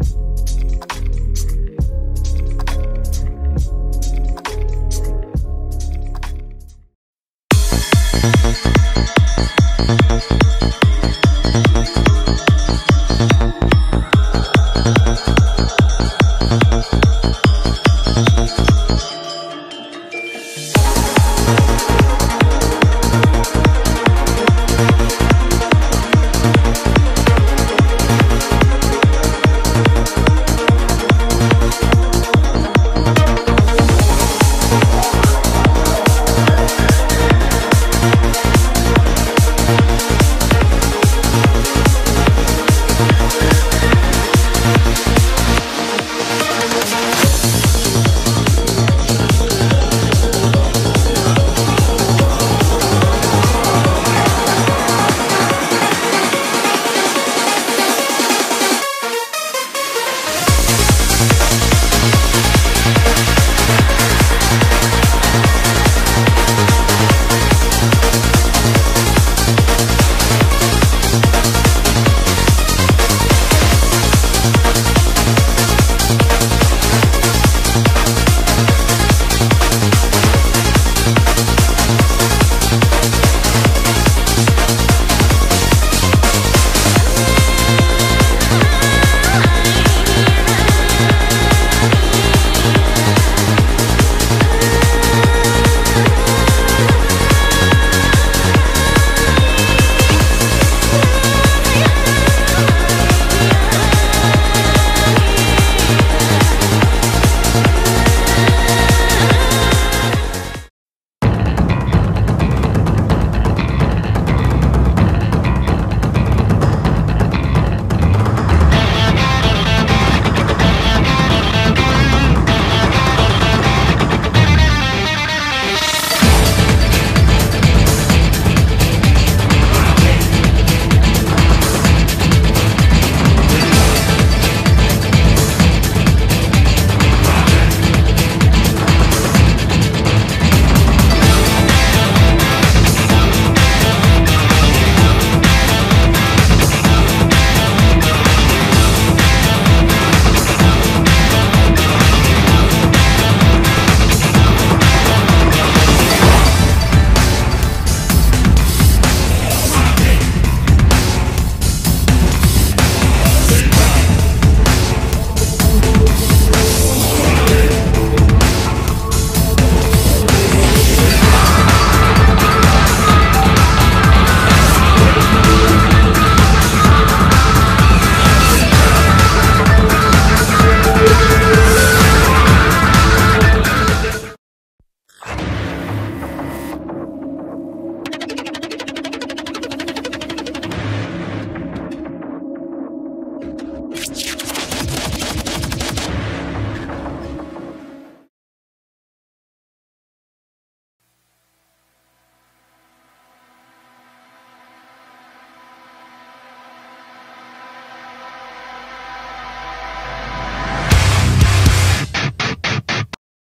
Peace. you